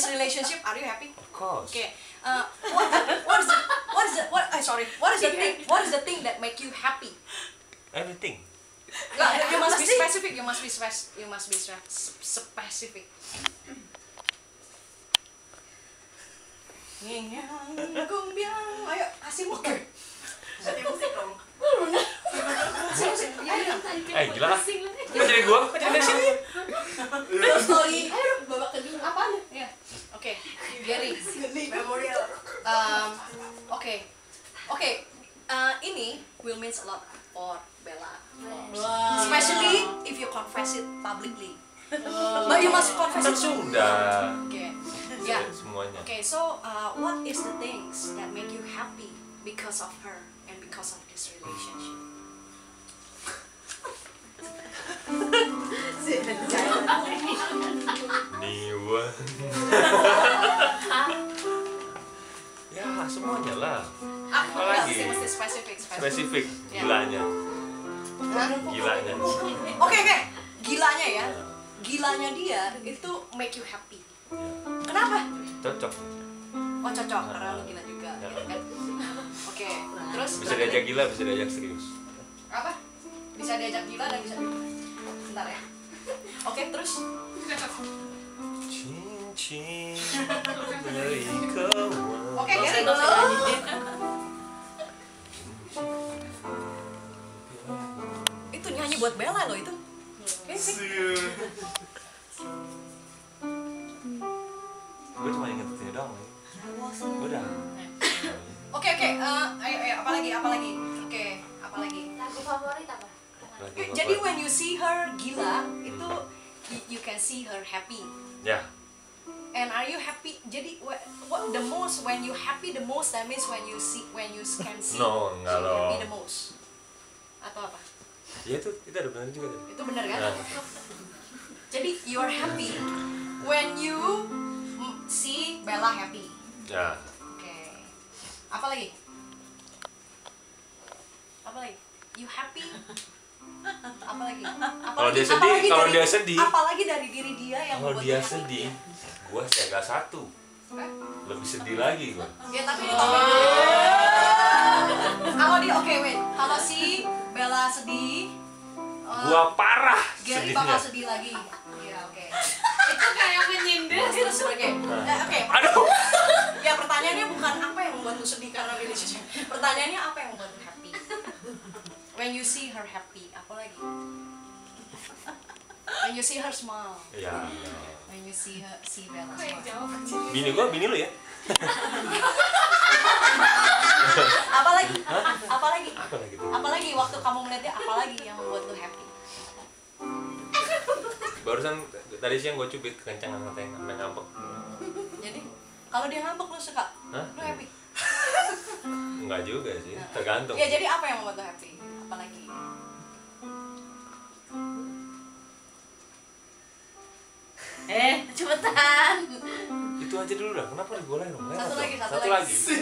this relationship, are you happy? Of course. Okay. Uh, what, what is the, what is the, what, uh, sorry, what is the thing, what is the thing that make you happy? Everything. You must be specific, you must be spec- you must be spe- specific. Gumbiang, ayo kasih muka. Jadi musik dong. Kasih musik. Iya. Eh gila. Kok jadi gua? Kok jadi dari sini? Story. Oke, okay Uh, ini will means a lot for Bella, especially if you confess it publicly. But you must confess Kan it. sudah. Oke, ya. Semuanya. Okay, so uh, what is the things that make you happy because of her and because of this relationship? Niwa. Semuanya lah. Ah, Apalagi? mesti mesti spesifik, spesifik. Spesifik Ya. gilanya. Hah? Gilanya. Oke oke, gilanya ya, gilanya dia itu make you happy. Kenapa? Cocok. Oh cocok, karena lu gila juga. Ya. gitu kan. Oke, terus Bisa diajak gila, bisa diajak serius. apa? Bisa diajak gila dan bisa. Bentar ya. Oke, terus Cincin Itu nyanyi buat Bella loh itu. Gue cuma inget ini doang. Udah. Oke oke, eh, ayo ayo apa lagi apa lagi? Oke, apa lagi? Lagu favorit apa? Apa? Jadi when you see her gila, itu y- you can see her happy. Ya. Are you happy? Jadi wh- what the most when you happy the most that means when you see when you can see No, enggak loh. happy the most. Atau apa? Ya itu itu ada benar juga. deh. Itu benar kan? Nah, Jadi you are happy when you see Bella happy. ya. Oke. Apa lagi? Apa lagi? You happy? Apa lagi? Apa Kalau lagi? dia Apa sedih, lagi kalau dari- dia sedih. Apalagi dari diri dia yang Kalau membuat dia happy? sedih, gua siaga satu. Hah? Lebih sedih lagi gua. Ya tapi kalau kalau dia oke wait kalau si Bella sedih eh, Gua parah Gary bakal sedihnya. sedih lagi ya oke Itu kayak menyindir. terus oke Eh, oke Aduh. ya pertanyaannya bukan apa yang membuat lu sedih karena relationship pertanyaannya apa yang membuat lu happy when you see her happy apa lagi when you see her smile Ya. when you see her see Bella smile? Bini gua, bini lu ya? apa lagi apa lagi Apa lagi tuh? apalagi waktu kamu melihat dia apalagi yang membuat lu happy Barusan tadi siang gua cubit kencangan katanya sampai ngambek. jadi kalau dia ngambek lu suka Hah? lu happy Enggak juga sih, tergantung. ya jadi apa yang membuat lu happy Eh, cepetan. Itu aja dulu dah. Kenapa digolein dong? Satu lagi, satu satu lagi. lagi.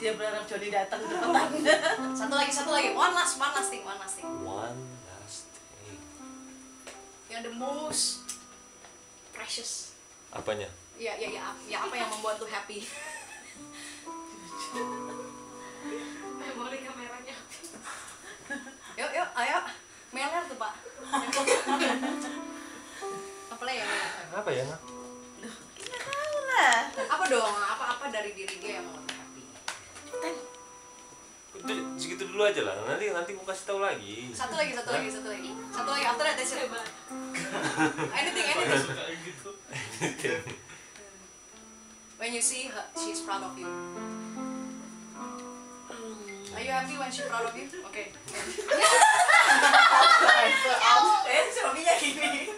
Dia berharap Jody datang cepetan. satu lagi satu lagi one last one last thing one last thing One last thing. yang the most precious Apanya? ya ya ya ya apa yang membuat lu happy Memori kameranya. yuk yuk ayo Apa ya? Nak? Tahu lah. apa dong apa apa dari diri dia yang lu happy Itu segitu dulu aja lah. Nanti nanti gua kasih tahu lagi. satu lagi satu lagi satu lagi satu lagi after that that's it anything anything when you see her she's proud of you are you happy when she's proud of you okay Eh, suaminya gini.